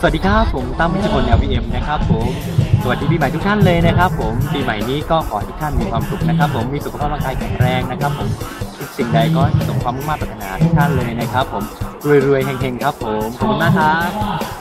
สวัสดีครับผมตั้มพิจิตเ LVM นะครับผมสวัสดีปีใหม่ทุกท่านเลยนะครับผมปีใหม่นี้ก็ขอให้ทุกท่านมีความสุขนะครับผมมีสุขภาพร่างกายแข็งแรงนะครับผมทุกสิ่งใดก็สมความมุ่งมั่นปรารถนาทุกท่านเลยนะครับผมรวยๆเฮงๆครับผมขอบคุณมากครับ